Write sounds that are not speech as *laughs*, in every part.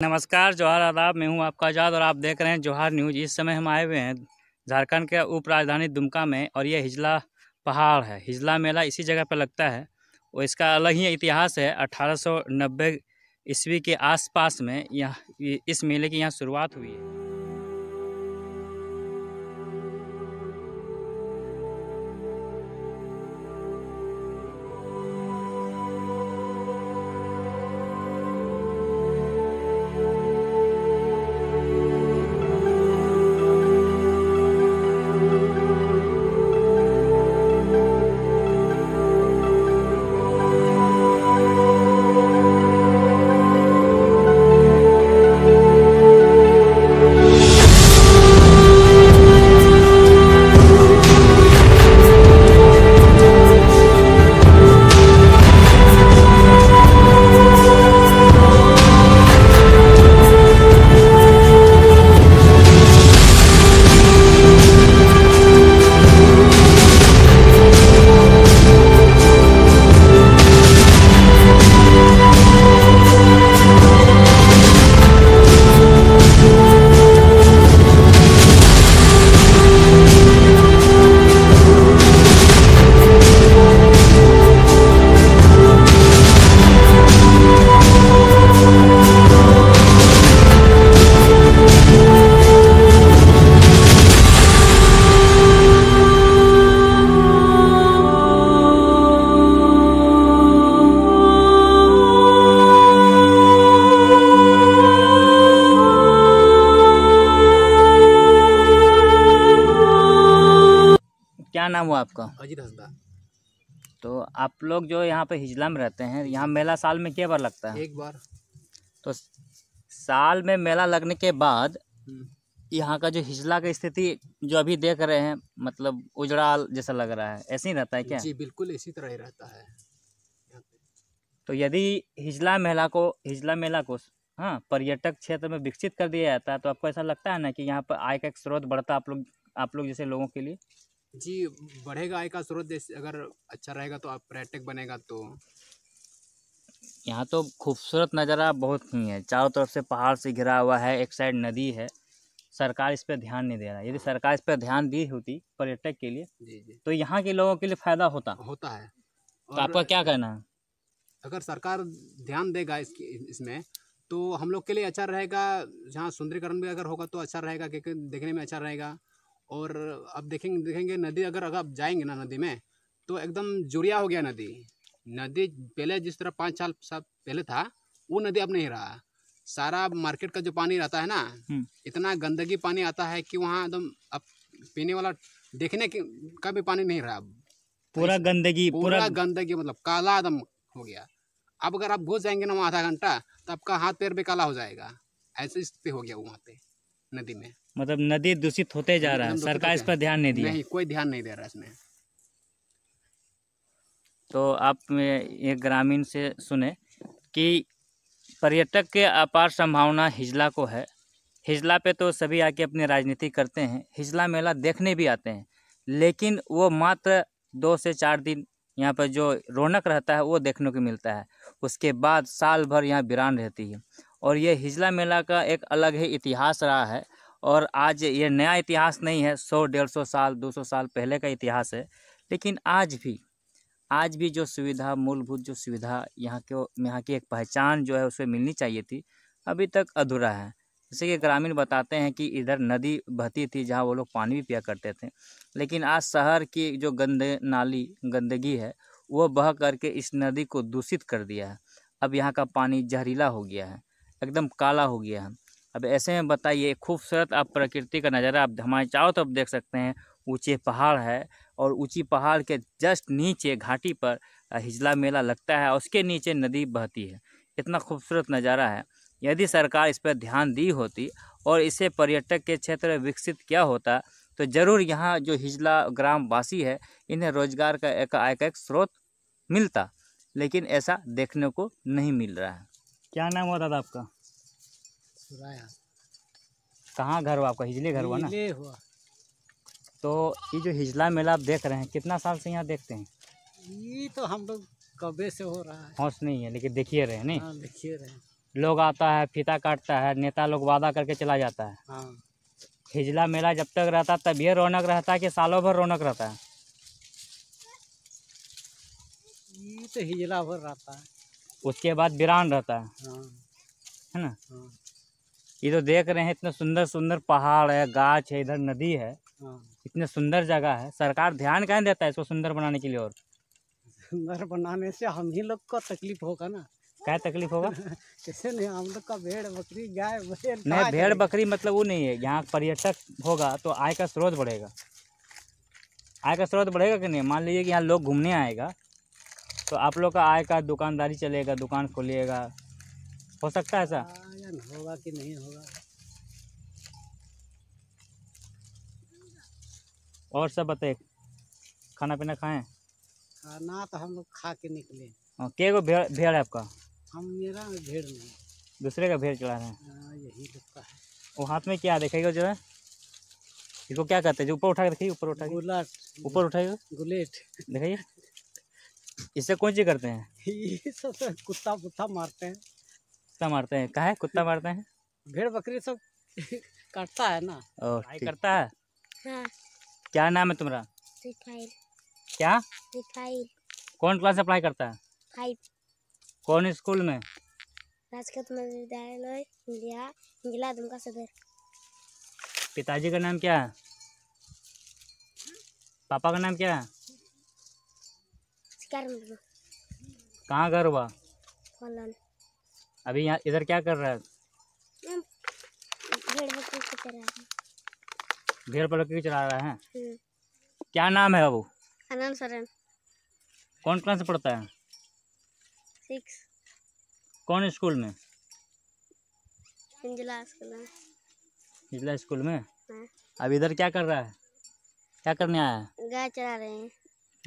नमस्कार, जोहार आदाब, मैं हूँ आपका आज़ाद और आप देख रहे हैं जौहर न्यूज़। इस समय हम आए हुए हैं झारखंड के उप राजधानी दुमका में और यह हिजला पहाड़ है। हिजला मेला इसी जगह पर लगता है और इसका अलग ही इतिहास है। 1890 ईस्वी के आसपास में यह, इस मेले की यहाँ शुरुआत हुई है। नाम हुआ आपका? अजीत हंसदा। तो आप लोग जो यहाँ पे हिजला में रहते हैं यहाँ मेला साल में क्या बार लगता है? एक बार। तो साल में मेला लगने के बाद हम्म, यहाँ का जो हिजला की स्थिति जो अभी देख रहे हैं मतलब उजड़ाल जैसा लग रहा है ऐसे ही रहता है क्या? जी बिल्कुल इसी तरह ही रहता है। तो यदि हिजला मेला को हिजला मेला को हाँ पर्यटक क्षेत्र में विकसित कर दिया जाता है तो आपको ऐसा लगता है ना कि यहाँ पर आय का एक स्रोत बढ़ता आप लोग आप लोग जैसे लोगों के लिए? जी बढ़ेगा आय का स्रोत अगर अच्छा रहेगा तो आप पर्यटक बनेगा तो। यहाँ तो खूबसूरत नज़ारा बहुत ही है। चारों तरफ़ से पहाड़ से घिरा हुआ है एक साइड नदी है। सरकार इस पर ध्यान नहीं दे रहा। यदि सरकार इस पर ध्यान दी होती पर्यटक के लिए जी जी। तो यहाँ के लोगों के लिए फ़ायदा होता। होता है। तो आपका क्या कहना है? अगर सरकार ध्यान देगा इसकी इसमें तो हम लोग के लिए अच्छा रहेगा। जहाँ सुंदरीकरण भी अगर होगा तो अच्छा रहेगा क्योंकि देखने में अच्छा रहेगा। और अब देखेंगे देखेंगे नदी अगर अगर आप जाएँगे ना नदी में तो एकदम जुड़िया हो गया नदी। नदी पहले जिस तरह पाँच साल साल पहले था वो नदी अब नहीं रहा। सारा मार्केट का जो पानी रहता है ना हम्म। इतना गंदगी पानी आता है कि वहाँ एकदम अब पीने वाला देखने के का भी पानी नहीं रहा पूरा गंदगी पूरा पूरा गंदगी मतलब काला एकदम हो गया। अब अगर आप घुस जाएँगे ना वहाँ आधा घंटा तो आपका हाथ पैर भी काला हो जाएगा। ऐसी स्थिति हो गया वहाँ पे। नदी में। मतलब नदी दूषित होते जा रहा है। सरकार इस पर ध्यान नहीं दिया। नहीं कोई ध्यान नहीं दे रहा इसमें। तो आप ये ग्रामीण से सुने कि पर्यटक के अपार संभावना हिजला को है। हिजला पे तो सभी आके अपनी राजनीति करते हैं। हिजला मेला देखने भी आते हैं। लेकिन वो मात्र दो से चार दिन यहाँ पर जो रौनक रहता है वो देखने को मिलता है। उसके बाद साल भर यहाँ वीरान रहती है। और ये हिजला मेला का एक अलग ही इतिहास रहा है। और आज ये नया इतिहास नहीं है, सौ, डेढ़ सौ साल, दो सौ साल पहले का इतिहास है। लेकिन आज भी आज भी जो सुविधा, मूलभूत जो सुविधा यहाँ के, यहाँ की एक पहचान जो है उसे मिलनी चाहिए थी, अभी तक अधूरा है। जैसे कि ग्रामीण बताते हैं कि इधर नदी बहती थी जहाँ वो लोग पानी भी पिया करते थे। लेकिन आज शहर की जो गंदे नाली, गंदगी है, वो बह करके इस नदी को दूषित कर दिया है। अब यहाँ का पानी जहरीला हो गया है। एकदम काला हो गया है। अब ऐसे में बताइए, खूबसूरत आप प्रकृति का नज़ारा आप हमारे चारों तरफ़ देख सकते हैं। ऊँचे पहाड़ है और ऊँची पहाड़ के जस्ट नीचे घाटी पर हिजला मेला लगता है उसके नीचे नदी बहती है। इतना खूबसूरत नज़ारा है। यदि सरकार इस पर ध्यान दी होती और इसे पर्यटक के क्षेत्र में विकसित किया होता तो ज़रूर यहाँ जो हिजला ग्राम वासी है, इन्हें रोज़गार का एक आय का एक स्रोत मिलता, लेकिन ऐसा देखने को नहीं मिल रहा है। क्या नाम हुआ दादा आपका? सुराया। कहाँ घर हुआ आपका? हिजले घर हुआ ना? हुआ। तो ये जो हिजला मेला आप देख रहे हैं कितना साल से यहाँ देखते हैं? ये तो हम लोग कबे से हो रहा है। हौस नहीं है लेकिन देखिए रहे नहीं? हाँ देखिए रहे लोग आता है फीता काटता है नेता लोग वादा करके चला जाता है। हाँ। हिजला मेला जब तक रहता तब ये रौनक रहता है कि सालों भर रौनक रहता है। ये तो हिजला भर रहता है। उसके बाद वीरान रहता है। हाँ। है ना? हाँ। ये तो देख रहे हैं इतना सुंदर सुंदर पहाड़ है गाछ है इधर नदी है। हाँ। इतने सुंदर जगह है। सरकार ध्यान कहाँ देता है इसको सुंदर बनाने के लिए और? सुंदर बनाने से हम ही लोग को तकलीफ़ होगा ना। क्या तकलीफ़ होगा? *laughs* कैसे नहीं हम लोग का भेड़ बकरी गाय बैल नहीं भेड़ बकरी मतलब वो नहीं है। यहाँ पर्यटक होगा तो आय का स्रोत बढ़ेगा। आय का स्रोत बढ़ेगा कि नहीं? मान लीजिए कि यहाँ लोग घूमने आएगा तो आप लोग का आय का दुकानदारी चलेगा दुकान खोलिएगा। हो सकता है ऐसा? होगा कि नहीं होगा? और सब बताइए खाना पीना खाएँ? खाना तो हम लोग खा के निकले। के गो भेड़ भेड़ है आपका? हम मेरा भेड़ नहीं दूसरे का भेड़ चला रहे हैं। हाँ, यही लगता है। वो हाथ में क्या दिखाइएगा जरा इसको क्या कहते हैं? जो ऊपर उठा के दिखाइए ऊपर उठा के। ऊपर उठाइएगा गुलेट। दिखाइए इससे कौन चीज़ करते हैं? *laughs* ये सब तो कुत्ता मारते हैं। कुत्ता मारते हैं। कहा है कुत्ता मारते हैं? भेड़ बकरी सब *laughs* काटता है ना। और करता है? हाँ। क्या नाम है तुम्हारा? क्या? रिफाइल। कौन क्लास में पढ़ाई करता है? फाइव। कौन स्कूल में? राजकोट विद्यालय इंडिया जिला दुमका सदर। पिताजी का नाम क्या है? पापा का नाम क्या है? कहाँ घर हुआ? अभी यहाँ इधर क्या कर रहा है? भेड़ हैं। पलकी चला रहा है। क्या नाम है बाबू आनंद सरन कौन क्लास पढ़ता है? सिक्स। कौन स्कूल में? जिला स्कूल में। जिला स्कूल में? हाँ। अब इधर क्या कर रहा है? क्या करने आया है? गाय चरा रहे हैं।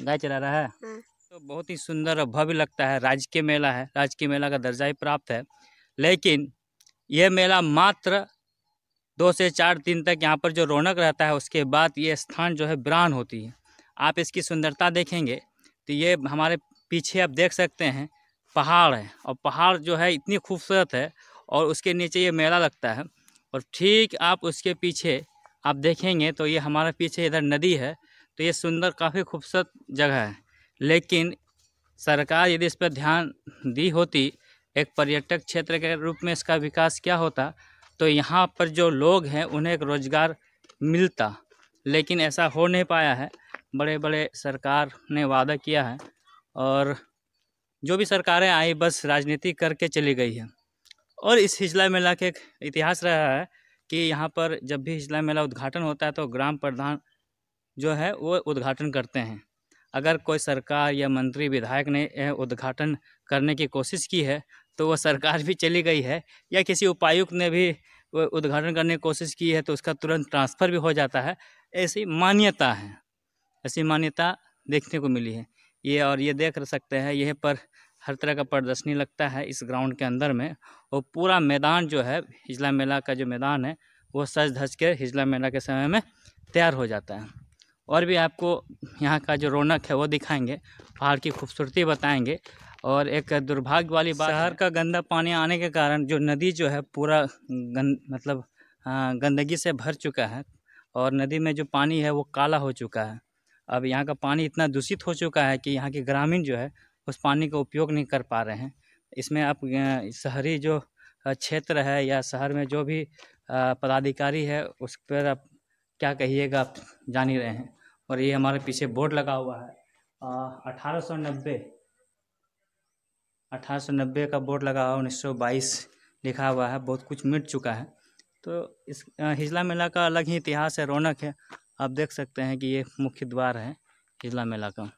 गाय चला रहा है? हाँ। तो बहुत ही सुंदर और भव्य लगता है। राजकीय मेला है। राजकीय मेला का दर्जा ही प्राप्त है। लेकिन यह मेला मात्र दो से चार दिन तक यहाँ पर जो रौनक रहता है, उसके बाद ये स्थान जो है ब्रान होती है। आप इसकी सुंदरता देखेंगे तो ये हमारे पीछे आप देख सकते हैं, पहाड़ है और पहाड़ जो है इतनी खूबसूरत है और उसके नीचे ये मेला लगता है और ठीक आप उसके पीछे आप देखेंगे तो ये हमारे पीछे इधर नदी है तो ये सुंदर काफ़ी खूबसूरत जगह है। लेकिन सरकार यदि इस पर ध्यान दी होती, एक पर्यटक क्षेत्र के रूप में इसका विकास क्या होता तो यहाँ पर जो लोग हैं, उन्हें एक रोज़गार मिलता। लेकिन ऐसा हो नहीं पाया है। बड़े बड़े सरकार ने वादा किया है और जो भी सरकारें आई, बस राजनीति करके चली गई है। और इस हिजला मेला के एक इतिहास रहा है कि यहाँ पर जब भी हिजला मेला उद्घाटन होता है तो ग्राम प्रधान जो है, वो उद्घाटन करते हैं। अगर कोई सरकार या मंत्री, विधायक ने उद्घाटन करने की कोशिश की है तो वह सरकार भी चली गई है या किसी उपायुक्त ने भी उद्घाटन करने की कोशिश की है तो उसका तुरंत ट्रांसफ़र भी हो जाता है। ऐसी मान्यता है, ऐसी मान्यता देखने को मिली है। ये और ये देख सकते हैं, यहीं पर हर तरह का प्रदर्शनी लगता है इस ग्राउंड के अंदर में। और पूरा मैदान जो है, हिजला मेला का जो मैदान है वो सज धज के हिजला मेला के समय में तैयार हो जाता है। और भी आपको यहाँ का जो रौनक है वो दिखाएँगे पहाड़ की खूबसूरती बताएँगे और एक दुर्भाग्य वाली बात शहर का गंदा पानी आने के कारण जो नदी जो है पूरा गंद मतलब हाँ, गंदगी से भर चुका है और नदी में जो पानी है वो काला हो चुका है। अब यहाँ का पानी इतना दूषित हो चुका है कि यहाँ के ग्रामीण जो है उस पानी का उपयोग नहीं कर पा रहे हैं। इसमें आप शहरी जो क्षेत्र है या शहर में जो भी पदाधिकारी है उस पर आप क्या कहिएगा आप जान ही रहे हैं। और ये हमारे पीछे बोर्ड लगा हुआ है। अठारह सौ नब्बे, अठारह नब्बे का बोर्ड लगा हुआ, उन्नीस सौ बाईस लिखा हुआ है। बहुत कुछ मिट चुका है। तो इस हिजला मेला का अलग ही इतिहास है, रौनक है। आप देख सकते हैं कि ये मुख्य द्वार है हिजला मेला का।